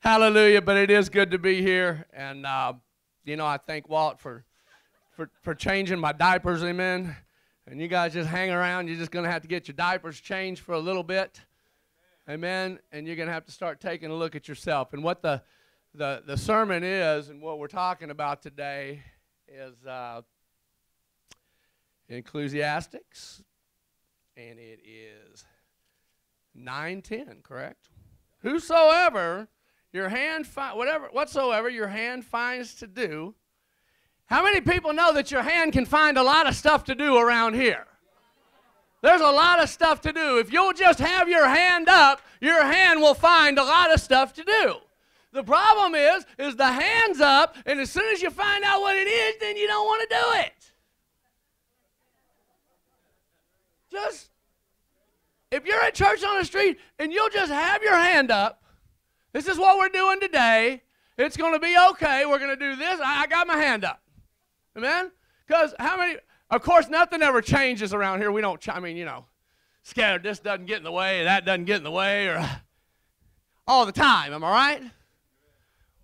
Hallelujah. But it is good to be here. And, uh, you know, I thank Walt for, for, for changing my diapers. Amen. And you guys just hang around. You're just going to have to get your diapers changed for a little bit. Amen. And you're going to have to start taking a look at yourself. And what the, the, the sermon is and what we're talking about today is uh, Ecclesiastics. And it is 910, correct? Whosoever your hand fi- whatever whatsoever your hand finds to do. How many people know that your hand can find a lot of stuff to do around here? There's a lot of stuff to do. If you'll just have your hand up, your hand will find a lot of stuff to do. The problem is, is the hand's up, and as soon as you find out what it is, then you don't want to do it. Just if you're at church on the street and you'll just have your hand up, this is what we're doing today. It's going to be okay. We're going to do this. I, I got my hand up. Amen? Because how many, of course, nothing ever changes around here. We don't, I mean, you know, scattered, this doesn't get in the way, that doesn't get in the way, or all the time. Am I right?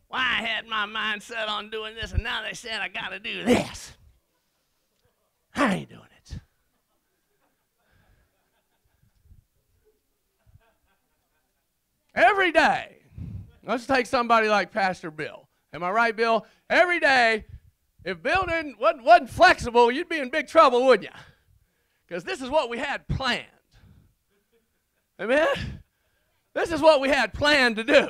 Why well, I had my mind set on doing this, and now they said I got to do this. I ain't doing it. Every day. Let's take somebody like Pastor Bill. Am I right, Bill? Every day, if Bill didn't, wasn't, wasn't flexible, you'd be in big trouble, wouldn't you? Because this is what we had planned. Amen? This is what we had planned to do.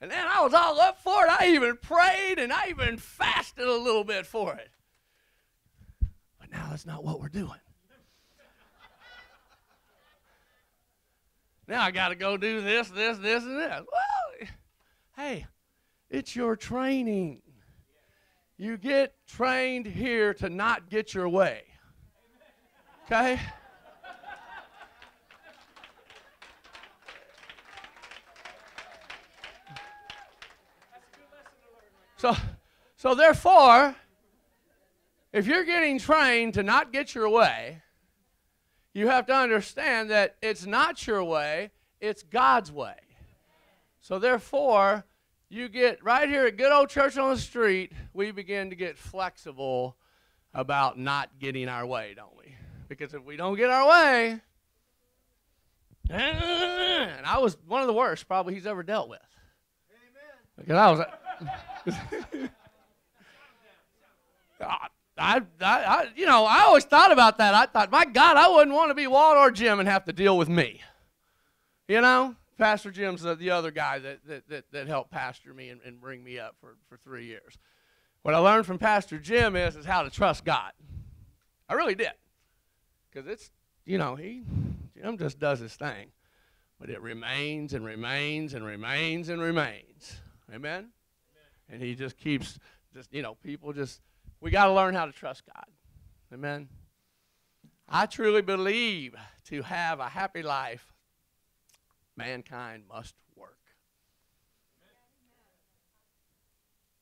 And then I was all up for it. I even prayed and I even fasted a little bit for it. But now that's not what we're doing. Now I got to go do this, this, this, and this. Hey, it's your training. You get trained here to not get your way. Okay? So, so therefore, if you're getting trained to not get your way, you have to understand that it's not your way, it's God's way. So, therefore, you get right here at good old church on the street, we begin to get flexible about not getting our way, don't we? Because if we don't get our way, eh, and I was one of the worst probably he's ever dealt with. Amen. Because I was. I, I, I, you know, I always thought about that. I thought, my God, I wouldn't want to be Walt or Jim and have to deal with me. You know, Pastor Jim's the, the other guy that, that, that, that helped pastor me and, and bring me up for, for three years. What I learned from Pastor Jim is, is how to trust God. I really did. Because it's, you know, he, Jim just does his thing. But it remains and remains and remains and remains. Amen? Amen. And he just keeps, just, you know, people just, we got to learn how to trust God. Amen. I truly believe to have a happy life, mankind must work.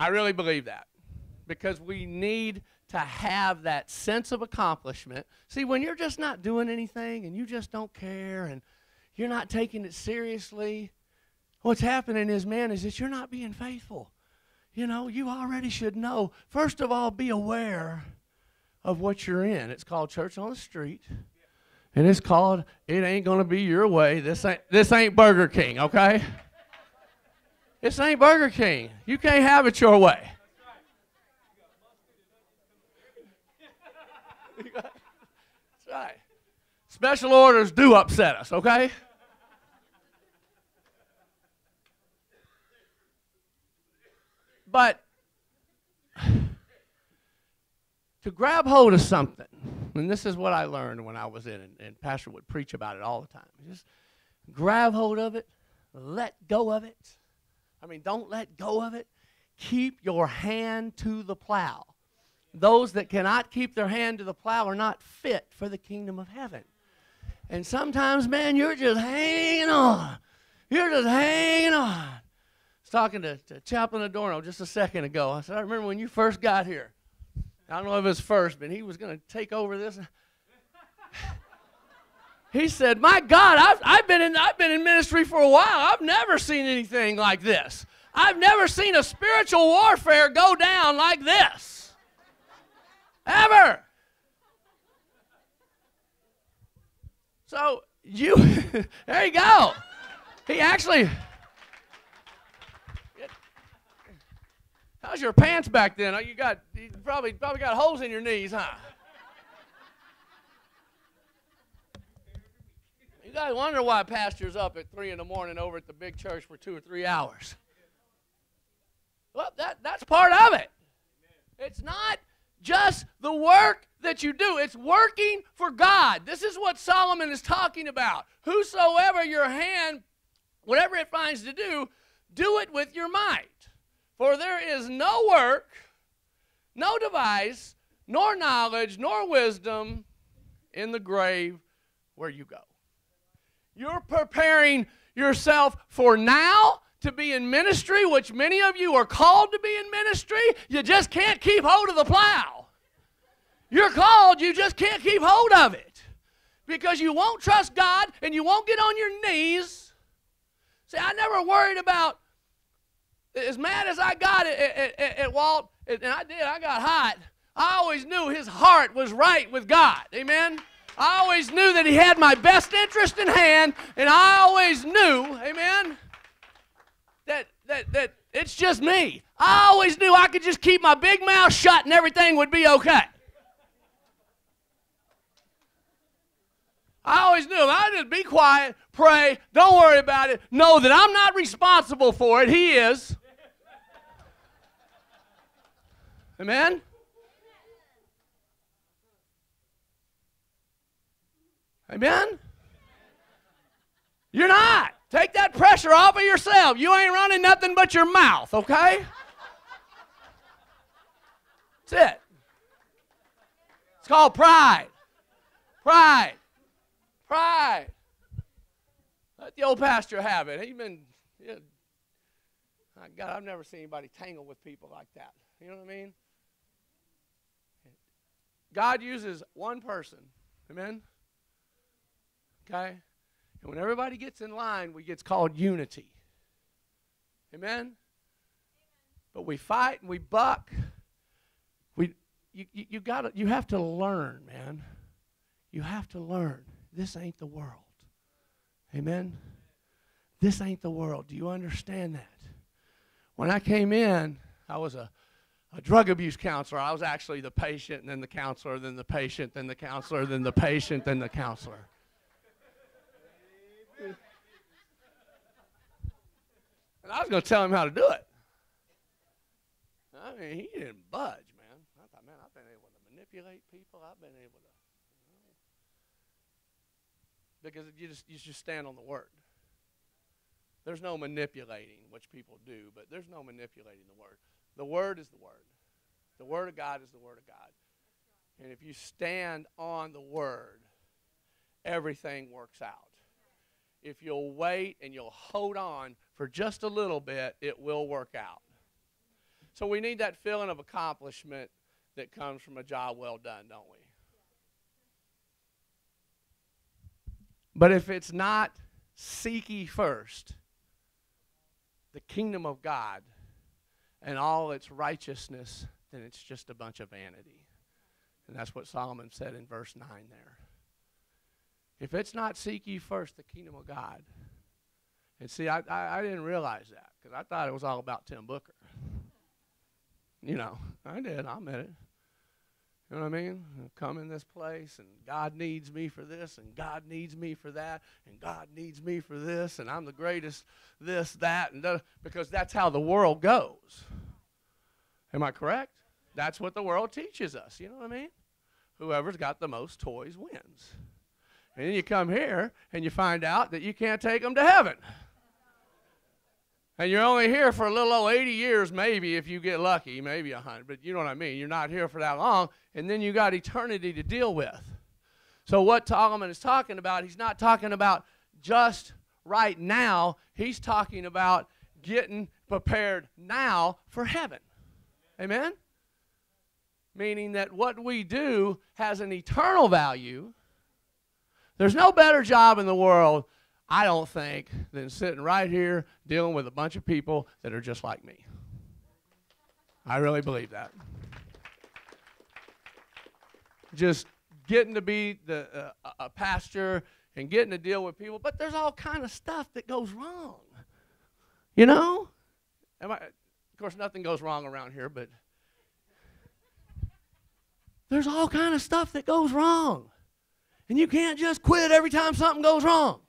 I really believe that because we need to have that sense of accomplishment. See, when you're just not doing anything and you just don't care and you're not taking it seriously, what's happening is, man, is that you're not being faithful you know, you already should know. First of all, be aware of what you're in. It's called Church on the Street. And it's called It Ain't Gonna Be Your Way. This ain't this ain't Burger King, okay? This ain't Burger King. You can't have it your way. That's right. Special orders do upset us, okay? But to grab hold of something, Mm-hmm. and this is what I learned when I was in, and, and Pastor would preach about it all the time. Just grab hold of it, let go of it. I mean, don't let go of it. Keep your hand to the plow. Those that cannot keep their hand to the plow are not fit for the kingdom of heaven. And sometimes, man, you're just hanging on. You're just hanging on I was talking to, to Chaplain Adorno just a second ago. I said, I remember when you first got here. I don't know if it was first, but he was going to take over this. he said, "My God, I've, I've been in I've been in ministry for a while. I've never seen anything like this. I've never seen a spiritual warfare go down like this. Ever. So you, there you go. He actually. How's your pants back then? Oh, you got you probably probably got holes in your knees, huh? You guys wonder why pastor's up at three in the morning over at the big church for two or three hours. Well, that, that's part of it. It's not just the work that you do, it's working for God. This is what Solomon is talking about. Whosoever your hand, whatever it finds to do, do it with your might. For there is no work, no device, nor knowledge, nor wisdom in the grave where you go. You're preparing yourself for now to be in ministry, which many of you are called to be in ministry. You just can't keep hold of the plow. You're called, you just can't keep hold of it because you won't trust God and you won't get on your knees. See, I never worried about as mad as I got at, at, at, at Walt, and I did, I got hot. I always knew his heart was right with God. Amen. I always knew that he had my best interest in hand, and I always knew, amen, that that that it's just me. I always knew I could just keep my big mouth shut and everything would be okay. I always knew I just be quiet, pray, don't worry about it, know that I'm not responsible for it. He is. Amen? Amen? You're not. Take that pressure off of yourself. You ain't running nothing but your mouth, okay? That's it. It's called pride. Pride. Pride. Let the old pastor have it. He's been, yeah, God, I've never seen anybody tangle with people like that. You know what I mean? God uses one person. Amen? Okay? And when everybody gets in line, we gets called unity. Amen? But we fight and we buck. We you, you, you gotta you have to learn, man. You have to learn. This ain't the world. Amen? This ain't the world. Do you understand that? When I came in, I was a, a drug abuse counselor. I was actually the patient, and then the counselor, then the patient, then the counselor, then the patient, then the counselor. And I was going to tell him how to do it. I mean, he didn't budge, man. I thought, man, I've been able to manipulate people. I've been able to. Because you just, you just stand on the word. There's no manipulating, which people do, but there's no manipulating the word. The word is the word. The word of God is the word of God. And if you stand on the word, everything works out if you'll wait and you'll hold on for just a little bit, it will work out. So we need that feeling of accomplishment that comes from a job well done, don't we? But if it's not seek ye first the kingdom of God and all its righteousness, then it's just a bunch of vanity. And that's what Solomon said in verse 9 there. If it's not seek ye first the kingdom of God. And see, I, I, I didn't realize that because I thought it was all about Tim Booker. You know, I did. I admit it. You know what I mean? come in this place, and God needs me for this, and God needs me for that, and God needs me for this, and I'm the greatest, this, that, and that, because that's how the world goes. Am I correct? That's what the world teaches us. You know what I mean? Whoever's got the most toys wins. And then you come here and you find out that you can't take them to heaven. And you're only here for a little old 80 years, maybe, if you get lucky, maybe 100. But you know what I mean. You're not here for that long. And then you got eternity to deal with. So, what Solomon is talking about, he's not talking about just right now. He's talking about getting prepared now for heaven. Amen? Meaning that what we do has an eternal value there's no better job in the world. I don't think, than sitting right here dealing with a bunch of people that are just like me. I really believe that. Just getting to be the uh, a pastor and getting to deal with people, but there's all kind of stuff that goes wrong. You know? I, of course, nothing goes wrong around here, but there's all kind of stuff that goes wrong. And you can't just quit every time something goes wrong.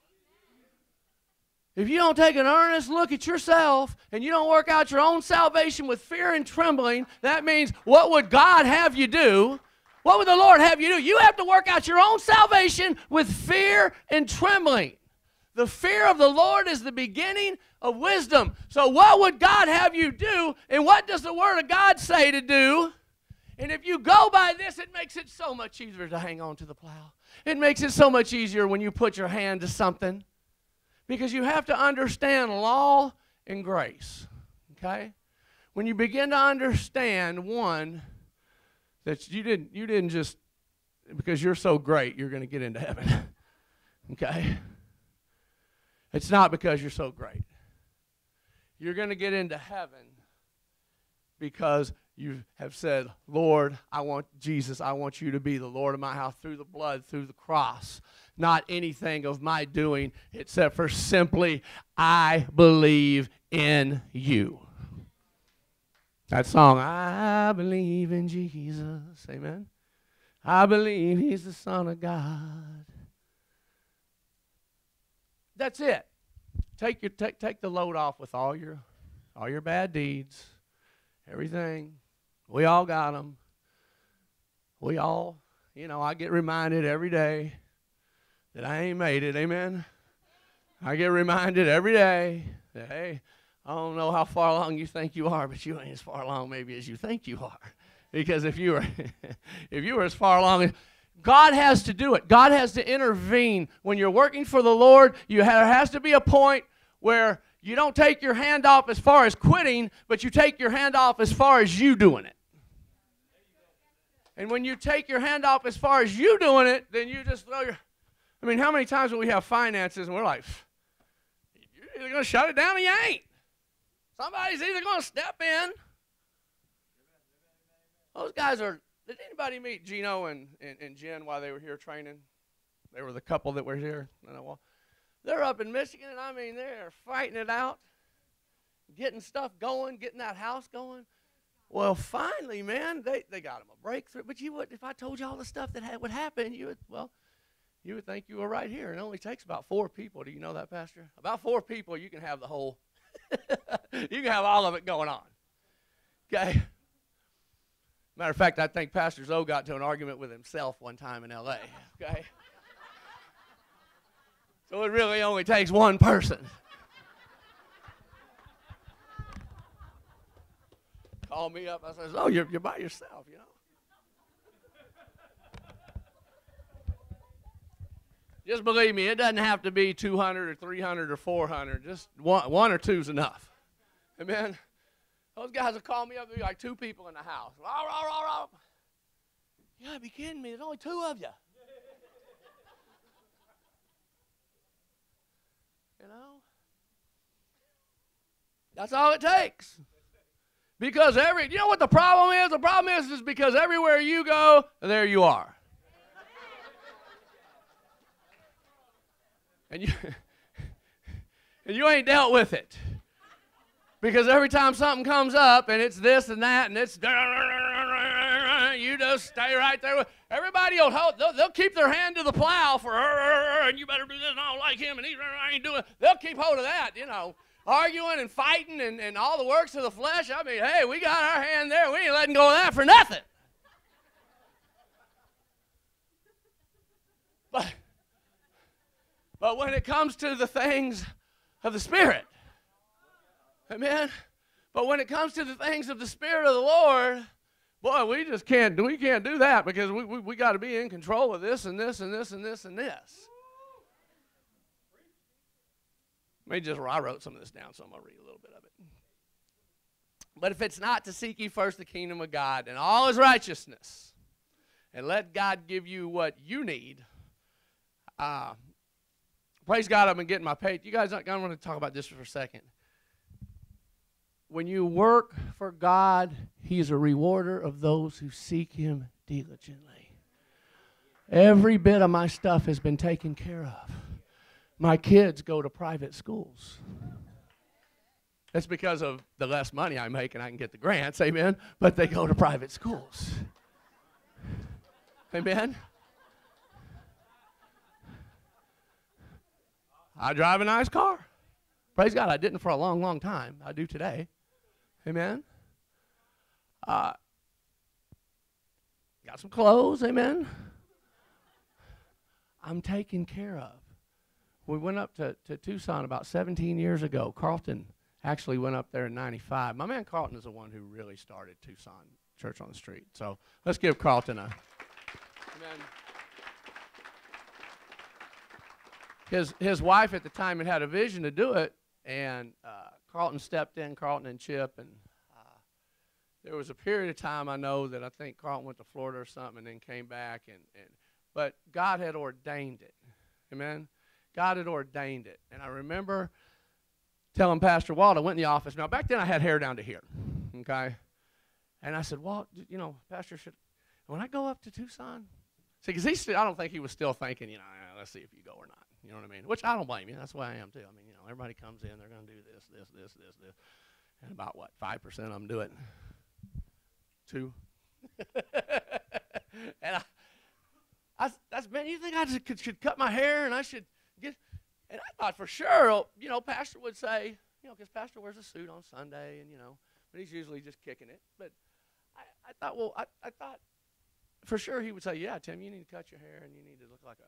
If you don't take an earnest look at yourself and you don't work out your own salvation with fear and trembling, that means what would God have you do? What would the Lord have you do? You have to work out your own salvation with fear and trembling. The fear of the Lord is the beginning of wisdom. So, what would God have you do? And what does the Word of God say to do? And if you go by this, it makes it so much easier to hang on to the plow. It makes it so much easier when you put your hand to something because you have to understand law and grace. Okay? When you begin to understand one that you didn't you didn't just because you're so great you're going to get into heaven. okay? It's not because you're so great. You're going to get into heaven because you have said, Lord, I want Jesus, I want you to be the Lord of my house through the blood, through the cross. Not anything of my doing, except for simply, I believe in you. That song, I believe in Jesus. Amen. I believe he's the Son of God. That's it. Take your take, take the load off with all your all your bad deeds, everything. We all got them. We all, you know, I get reminded every day that I ain't made it. Amen. I get reminded every day that hey, I don't know how far along you think you are, but you ain't as far along maybe as you think you are. Because if you were if you were as far along God has to do it. God has to intervene. When you're working for the Lord, you have, there has to be a point where you don't take your hand off as far as quitting, but you take your hand off as far as you doing it. And when you take your hand off as far as you doing it, then you just throw your. I mean, how many times will we have finances and we're like, you're either going to shut it down or you ain't. Somebody's either going to step in. Those guys are did anybody meet Gino and, and, and Jen while they were here training? They were the couple that were here. They're up in Michigan, and I mean, they're fighting it out, getting stuff going, getting that house going. Well, finally, man, they, they got them a breakthrough. But you would, if I told you all the stuff that had, would happen, you would, well, you would think you were right here. It only takes about four people. Do you know that, Pastor? About four people, you can have the whole, you can have all of it going on. Okay? Matter of fact, I think Pastor Zoe got to an argument with himself one time in L.A. Okay? So it really only takes one person. Call me up. I says, "Oh, you're you're by yourself, you know." Just believe me, it doesn't have to be 200 or 300 or 400. Just one, one or two is enough. Amen. Those guys will call me up. There'll be like two people in the house. Rah. You gotta be kidding me. There's only two of you. You know? That's all it takes. Because every, you know what the problem is? The problem is, is because everywhere you go, there you are. And you, and you ain't dealt with it. Because every time something comes up and it's this and that and it's you just stay right there. With, Everybody will hold, they'll, they'll keep their hand to the plow for and you better do this and I don't like him and he ain't doing. They'll keep hold of that, you know, arguing and fighting and, and all the works of the flesh. I mean, hey, we got our hand there. We ain't letting go of that for nothing. But but when it comes to the things of the Spirit, Amen. But when it comes to the things of the Spirit of the Lord, boy, we just can't we can't do that because we, we, we got to be in control of this and this and this and this and this. Maybe just I wrote some of this down, so I'm gonna read a little bit of it. But if it's not to seek ye first the kingdom of God and all his righteousness, and let God give you what you need, uh, praise God, I've been getting my pay. You guys, I want to talk about this for a second. When you work for God, He is a rewarder of those who seek Him diligently. Every bit of my stuff has been taken care of. My kids go to private schools. That's because of the less money I make and I can get the grants, amen. But they go to private schools. Amen. I drive a nice car. Praise God, I didn't for a long, long time. I do today. Amen. Uh, got some clothes. Amen. I'm taken care of. We went up to, to Tucson about 17 years ago. Carlton actually went up there in 95. My man Carlton is the one who really started Tucson Church on the Street. So let's give Carlton a. Amen. His, his wife at the time had had a vision to do it, and uh, Carlton stepped in, Carlton and Chip, and uh, there was a period of time I know that I think Carlton went to Florida or something and then came back, and, and but God had ordained it. Amen. God had ordained it. And I remember telling Pastor Walt, I went in the office. Now, back then I had hair down to here, okay? And I said, Walt, you know, Pastor, should, when I go up to Tucson, see, because he I don't think he was still thinking, you know, let's see if you go or not. You know what I mean? Which I don't blame you. That's way I am too. I mean, you know, everybody comes in, they're going to do this, this, this, this, this. And about what, 5% of them do it? Two? and I, I, that's, man, you think I just should cut my hair and I should get, and I thought for sure, you know, Pastor would say, you know, because Pastor wears a suit on Sunday and, you know, but he's usually just kicking it. But I, I thought, well, I, I thought for sure he would say, yeah, Tim, you need to cut your hair and you need to look like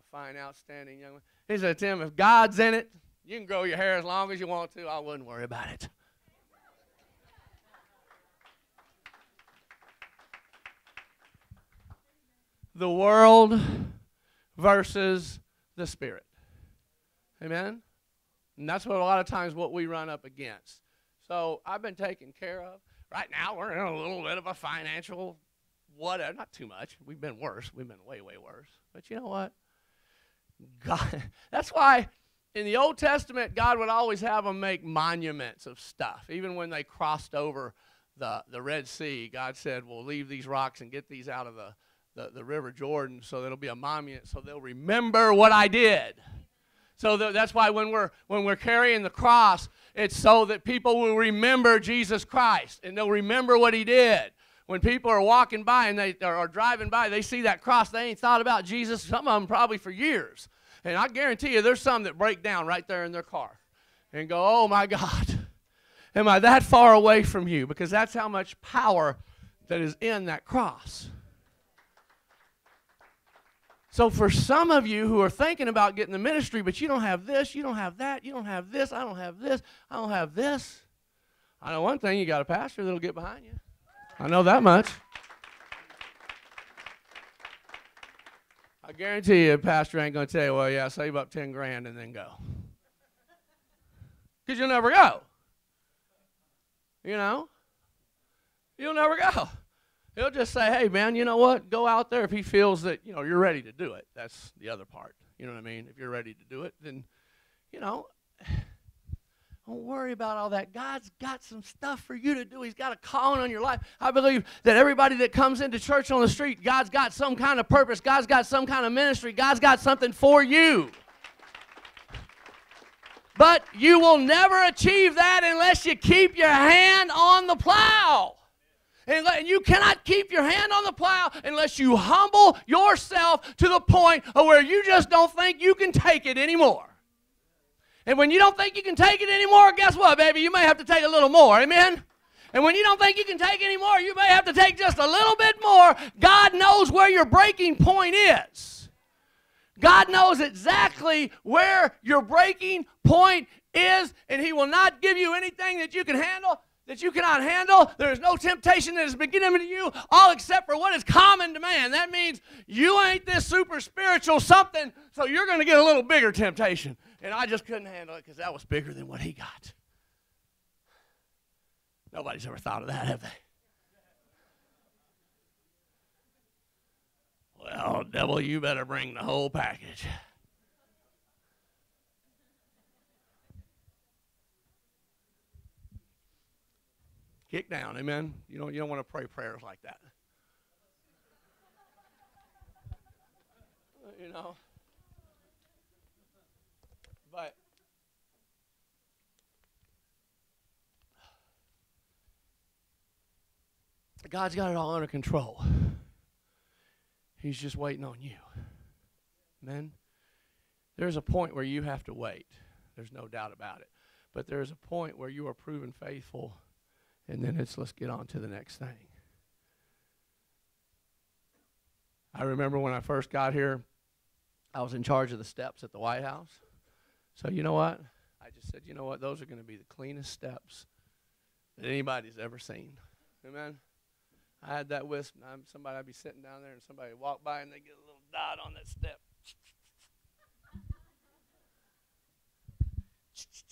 a fine, outstanding young man. He said, Tim, if God's in it, you can grow your hair as long as you want to. I wouldn't worry about it. the world versus the spirit. Amen? And that's what a lot of times what we run up against. So I've been taken care of. Right now, we're in a little bit of a financial whatever. Not too much. We've been worse. We've been way, way worse. But you know what? God, that's why in the Old Testament, God would always have them make monuments of stuff. Even when they crossed over the, the Red Sea, God said, We'll leave these rocks and get these out of the, the, the River Jordan so there'll be a monument so they'll remember what I did. So that's why when we're, when we're carrying the cross, it's so that people will remember Jesus Christ and they'll remember what he did when people are walking by and they are driving by, they see that cross, they ain't thought about Jesus, some of them probably for years. And I guarantee you, there's some that break down right there in their car and go, Oh my God, am I that far away from you? Because that's how much power that is in that cross. So, for some of you who are thinking about getting the ministry, but you don't have this, you don't have that, you don't have this, I don't have this, I don't have this, I know one thing you got a pastor that'll get behind you. I know that much. I guarantee you, pastor ain't going to tell you, well, yeah, save up 10 grand and then go. Because you'll never go. You know? You'll never go. He'll just say, hey, man, you know what? Go out there if he feels that, you know, you're ready to do it. That's the other part. You know what I mean? If you're ready to do it, then, you know, don't worry about all that. God's got some stuff for you to do. He's got a calling on your life. I believe that everybody that comes into church on the street, God's got some kind of purpose. God's got some kind of ministry. God's got something for you. But you will never achieve that unless you keep your hand on the plow. And you cannot keep your hand on the plow unless you humble yourself to the point of where you just don't think you can take it anymore. And when you don't think you can take it anymore, guess what, baby? You may have to take a little more. Amen? And when you don't think you can take any more, you may have to take just a little bit more. God knows where your breaking point is. God knows exactly where your breaking point is, and He will not give you anything that you can handle that you cannot handle. There is no temptation that is beginning to you, all except for what is common to man. That means you ain't this super spiritual something, so you're going to get a little bigger temptation. And I just couldn't handle it because that was bigger than what he got. Nobody's ever thought of that, have they? Well, devil, you better bring the whole package. Kick down, amen. You don't, you don't want to pray prayers like that. you know. But God's got it all under control. He's just waiting on you. Amen. There's a point where you have to wait. There's no doubt about it. But there's a point where you are proven faithful, and then it's let's get on to the next thing. I remember when I first got here, I was in charge of the steps at the White House. So, you know what? I just said, you know what? Those are going to be the cleanest steps that anybody's ever seen. Amen. I had that wisp. I'm somebody I'd be sitting down there, and somebody would walk by, and they get a little dot on that step.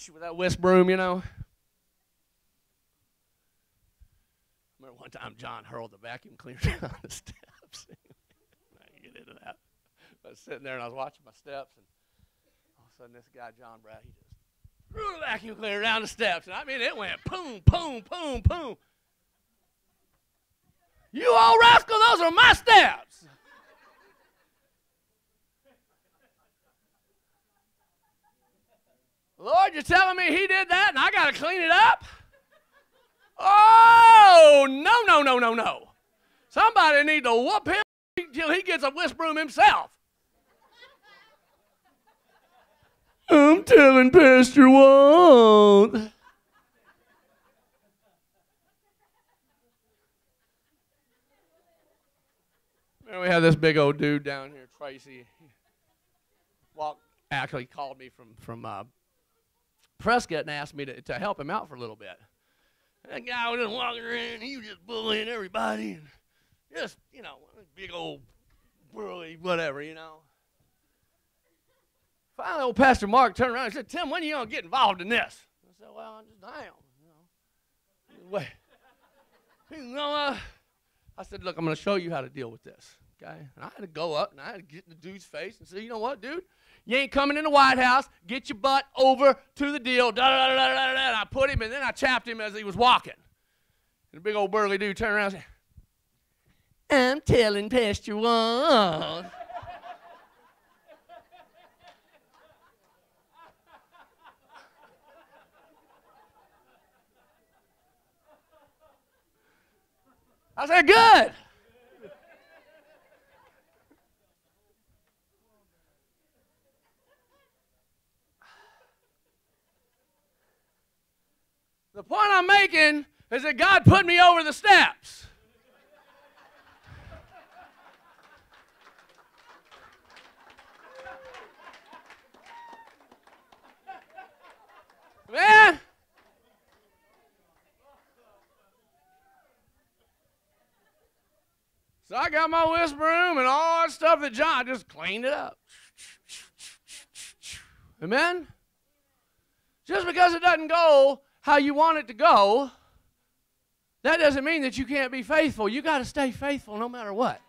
With that wisp broom, you know. I remember one time John hurled the vacuum cleaner down the steps. I get into that. I was sitting there and I was watching my steps, and sudden this guy John Brad, he just threw the vacuum cleaner down the steps, and I mean it went boom, boom, boom, boom. You old rascal, those are my steps. Lord, you're telling me he did that and I got to clean it up? Oh, no, no, no, no, no. Somebody need to whoop him till he gets a whisk broom himself. I'm telling Pastor Walt. And we had this big old dude down here, Tracy. Walt, actually called me from from uh, Prescott and asked me to, to help him out for a little bit. That guy was just walking around, he was just bullying everybody, and just you know, big old burly whatever, you know. Finally, old Pastor Mark turned around and said, "Tim, when are you gonna get involved in this?" I said, "Well, I'm just am." You know. Wait. You know, uh, I said, look, I'm going to show you how to deal with this. Okay? And I had to go up and I had to get in the dude's face and say, you know what, dude? You ain't coming in the White House. Get your butt over to the deal. Da, da, da, da, da, da. And I put him and then I chapped him as he was walking. And the big old burly dude turned around and said, I'm telling Pastor Walt. I said, good. The point I'm making is that God put me over the steps. Man. So I got my whisk broom and all that stuff that John just cleaned it up. Amen? Just because it doesn't go how you want it to go, that doesn't mean that you can't be faithful. You got to stay faithful no matter what.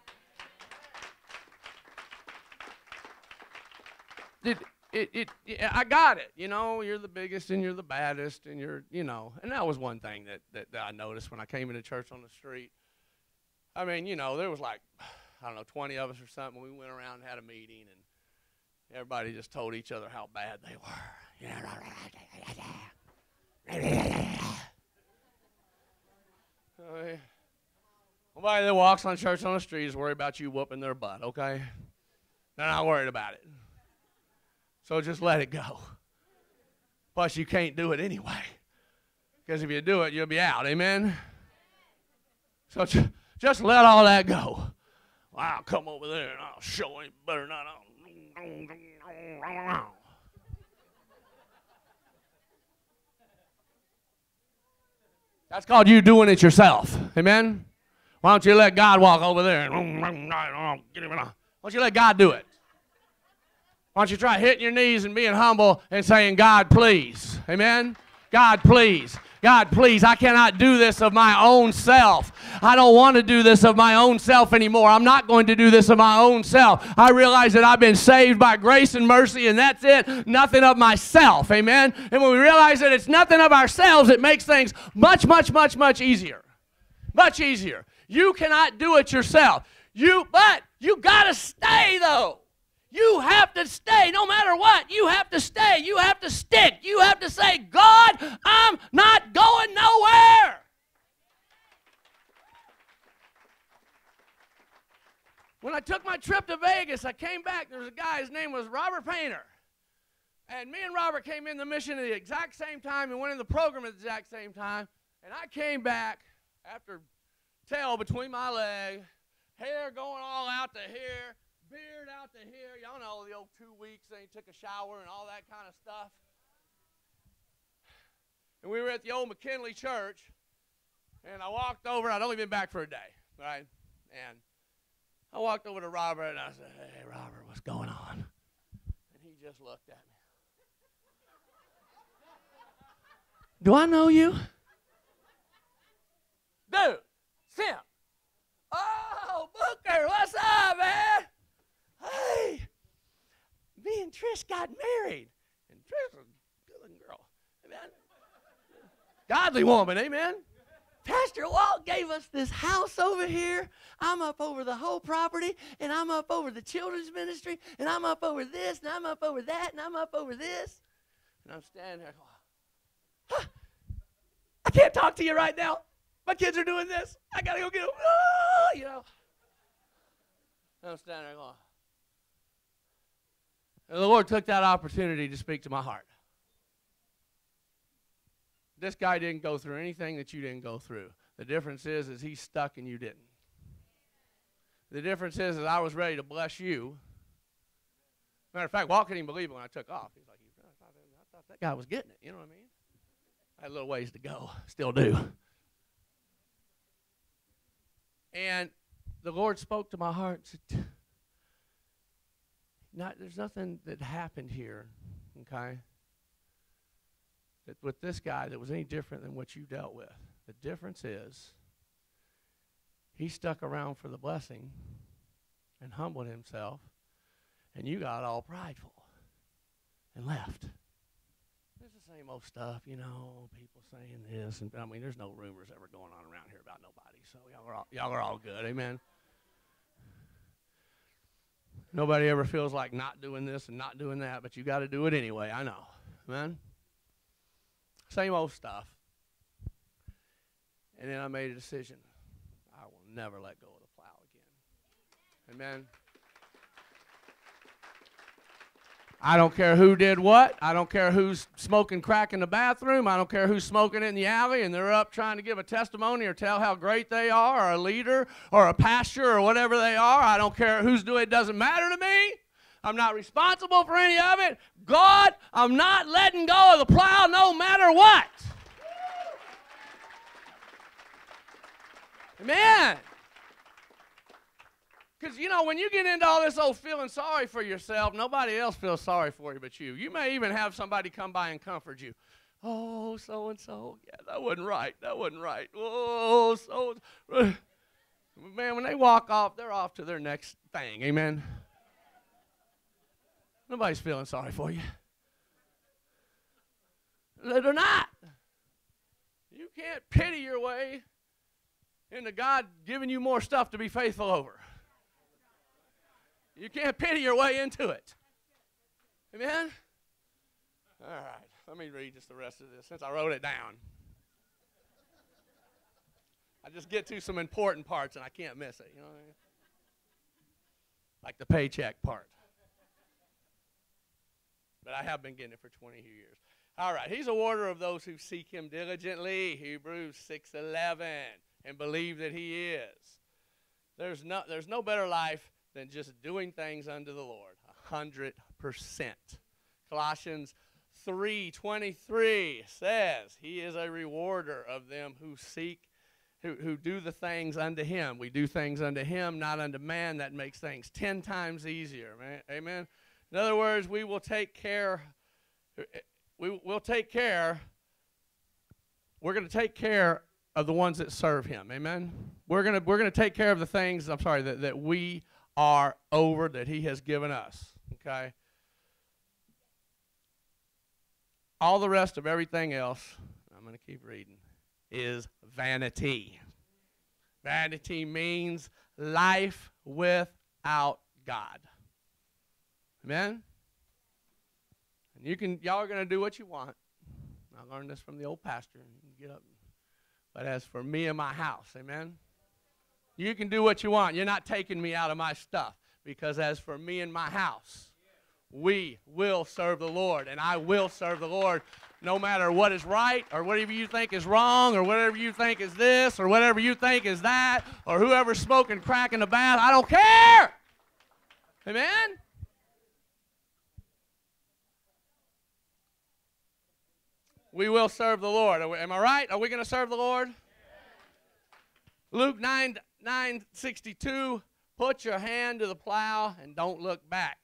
It, it, it, it, I got it. You know, you're the biggest and you're the baddest and you're, you know, and that was one thing that, that, that I noticed when I came into church on the street. I mean, you know, there was like, I don't know, 20 of us or something. We went around and had a meeting, and everybody just told each other how bad they were. Oh, Nobody that walks on church on the street is worried about you whooping their butt, okay? They're not worried about it. So just let it go. Plus, you can't do it anyway. Because if you do it, you'll be out. Amen? So just let all that go. I'll come over there and I'll show him better not. That's called you doing it yourself. Amen? Why don't you let God walk over there why don't you let God do it? Why don't you try hitting your knees and being humble and saying, God, please. Amen? God, please. God, please, I cannot do this of my own self. I don't want to do this of my own self anymore. I'm not going to do this of my own self. I realize that I've been saved by grace and mercy, and that's it. Nothing of myself. Amen. And when we realize that it's nothing of ourselves, it makes things much, much, much, much easier. Much easier. You cannot do it yourself. You, but you got to stay though. You have to stay no matter what. You have to stay. You have to stick. You have to say, God, I'm not going nowhere. When I took my trip to Vegas, I came back. There was a guy, his name was Robert Painter. And me and Robert came in the mission at the exact same time and went in the program at the exact same time. And I came back after tail between my legs, hair going all out to here, beard out to here. Y'all know the old two weeks, then he took a shower and all that kind of stuff. And we were at the old McKinley Church, and I walked over. I'd only been back for a day, right? And I walked over to Robert and I said, Hey, Robert, what's going on? And he just looked at me. Do I know you? Dude, Tim. Oh, Booker, what's up, man? Hey, me and Trish got married. And Trish was a good girl. Amen. Godly woman, amen. Pastor Walt gave us this house over here. I'm up over the whole property, and I'm up over the children's ministry, and I'm up over this, and I'm up over that, and I'm up over this. And I'm standing there going, huh, I can't talk to you right now. My kids are doing this. I got to go get them. Oh, ah, you know. And I'm standing there going, and the Lord took that opportunity to speak to my heart. This guy didn't go through anything that you didn't go through. The difference is, is he's stuck and you didn't. The difference is, is I was ready to bless you. Matter of fact, Walt couldn't even believe it when I took off. He's like, I thought, that guy was getting it. You know what I mean? I had a little ways to go. Still do. And the Lord spoke to my heart and said, not, there's nothing that happened here, okay, that with this guy that was any different than what you dealt with. The difference is he stuck around for the blessing and humbled himself, and you got all prideful and left. It's the same old stuff, you know, people saying this, and I mean, there's no rumors ever going on around here about nobody, so y'all are all, y'all are all good, amen. Nobody ever feels like not doing this and not doing that, but you got to do it anyway. I know. Man. Same old stuff. And then I made a decision. I will never let go of the plow again. Amen. I don't care who did what. I don't care who's smoking crack in the bathroom. I don't care who's smoking it in the alley and they're up trying to give a testimony or tell how great they are, or a leader or a pastor or whatever they are. I don't care who's doing it. It doesn't matter to me. I'm not responsible for any of it. God, I'm not letting go of the plow no matter what. Amen. Because, you know, when you get into all this old feeling sorry for yourself, nobody else feels sorry for you but you. You may even have somebody come by and comfort you. Oh, so and so. Yeah, that wasn't right. That wasn't right. Oh, so. Man, when they walk off, they're off to their next thing. Amen. Nobody's feeling sorry for you. They're not. You can't pity your way into God giving you more stuff to be faithful over. You can't pity your way into it. Amen? All right, let me read just the rest of this since I wrote it down. I just get to some important parts and I can't miss it. You know I mean? Like the paycheck part. But I have been getting it for 20 years. All right, he's a warder of those who seek him diligently, Hebrews 6:11, and believe that he is. There's no, there's no better life than just doing things unto the Lord. A hundred percent. Colossians 3:23 says, He is a rewarder of them who seek, who, who do the things unto Him. We do things unto Him, not unto man. That makes things ten times easier. Amen. In other words, we will take care. We will take care we're going to take care of the ones that serve him. Amen. We're going to we're going to take care of the things, I'm sorry, that, that we are over that he has given us. Okay? All the rest of everything else, I'm going to keep reading, is vanity. Vanity means life without God. Amen? And you can y'all are going to do what you want. I learned this from the old pastor. Get up. But as for me and my house, amen. You can do what you want. You're not taking me out of my stuff because as for me and my house, we will serve the Lord and I will serve the Lord no matter what is right or whatever you think is wrong or whatever you think is this or whatever you think is that or whoever's smoking crack in the bath. I don't care. Amen. we will serve the Lord. Am I right? Are we going to serve the Lord? Luke 9, 9 62, put your hand to the plow and don't look back.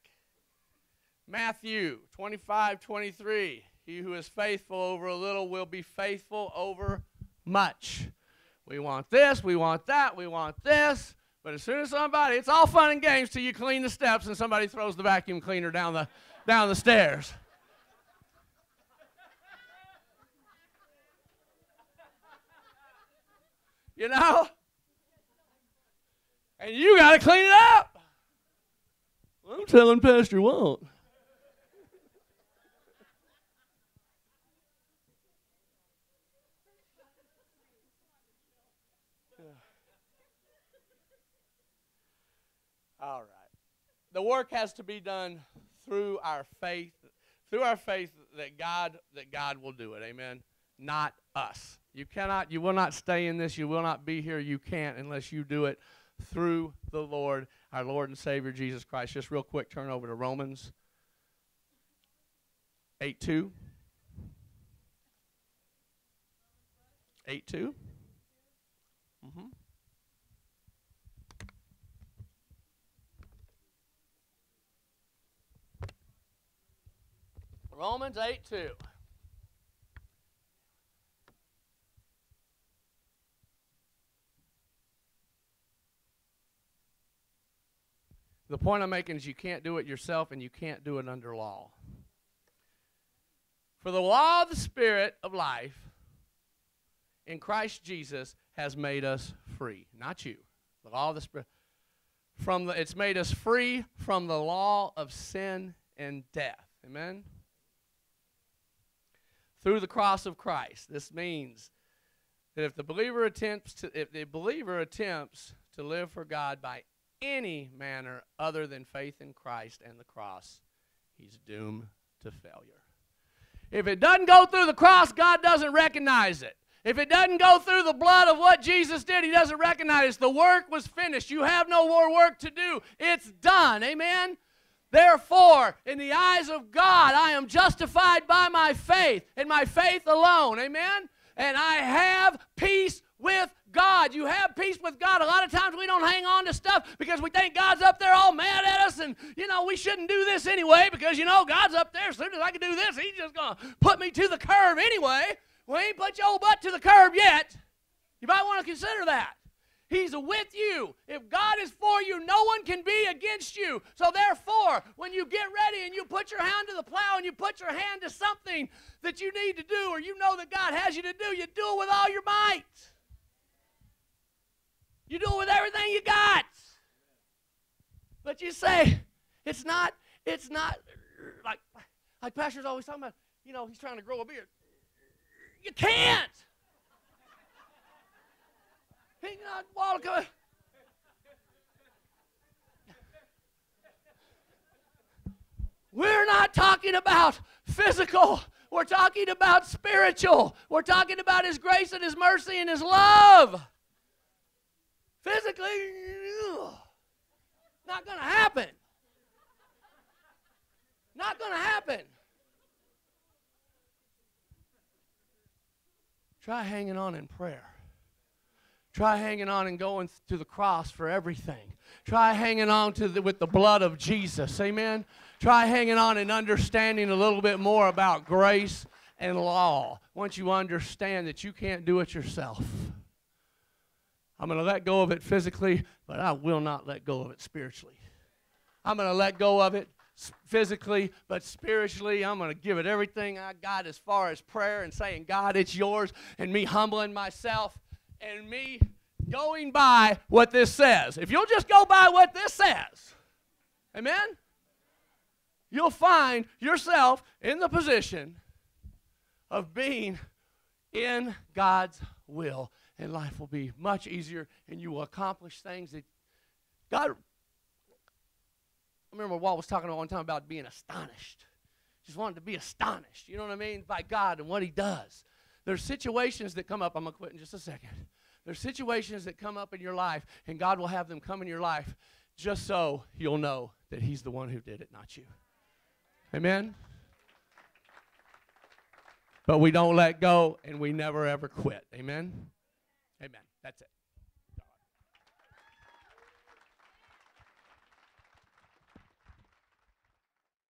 Matthew 25 23, he who is faithful over a little will be faithful over much. We want this, we want that, we want this. But as soon as somebody, it's all fun and games till you clean the steps and somebody throws the vacuum cleaner down the, down the stairs. You know? And you got to clean it up. I'm telling Pastor won't. All right. The work has to be done through our faith, through our faith that God that God will do it. Amen. Not us. You cannot, you will not stay in this, you will not be here, you can't unless you do it through the Lord, our Lord and Savior Jesus Christ. Just real quick, turn over to Romans 8 2. 8 2. Mm-hmm. Romans 8 2. The point I'm making is you can't do it yourself and you can't do it under law. For the law of the Spirit of life in Christ Jesus has made us free. Not you. The law of the Spirit. From the, it's made us free from the law of sin and death. Amen? Through the cross of Christ. This means that if the believer attempts to, if the believer attempts to live for God by any manner other than faith in Christ and the cross, he's doomed to failure. If it doesn't go through the cross, God doesn't recognize it. If it doesn't go through the blood of what Jesus did, he doesn't recognize it. The work was finished. You have no more work to do. It's done. Amen? Therefore, in the eyes of God, I am justified by my faith, and my faith alone. Amen? And I have peace with God. You have peace with God. A lot of times we don't hang on to stuff because we think God's up there all mad at us and, you know, we shouldn't do this anyway because, you know, God's up there. As soon as I can do this, He's just going to put me to the curb anyway. We ain't put your old butt to the curb yet. You might want to consider that. He's with you. If God is for you, no one can be against you. So, therefore, when you get ready and you put your hand to the plow and you put your hand to something that you need to do or you know that God has you to do, you do it with all your might. You do it with everything you got. But you say, it's not, it's not like like Pastor's always talking about, you know, he's trying to grow a beard. You can't. Not We're not talking about physical. We're talking about spiritual. We're talking about His grace and His mercy and His love. Physically, not going to happen. Not going to happen. Try hanging on in prayer. Try hanging on and going to the cross for everything. Try hanging on to the, with the blood of Jesus. Amen. Try hanging on and understanding a little bit more about grace and law. Once you understand that you can't do it yourself. I'm going to let go of it physically, but I will not let go of it spiritually. I'm going to let go of it physically, but spiritually, I'm going to give it everything I got as far as prayer and saying, God, it's yours, and me humbling myself and me going by what this says. If you'll just go by what this says, amen, you'll find yourself in the position of being in God's will, and life will be much easier, and you will accomplish things that God I remember Walt was talking one time about being astonished. Just wanted to be astonished, you know what I mean, by God and what He does. There's situations that come up. I'm going to quit in just a second. There's situations that come up in your life, and God will have them come in your life just so you'll know that He's the one who did it, not you. Amen? But we don't let go, and we never ever quit. Amen? Amen. That's it.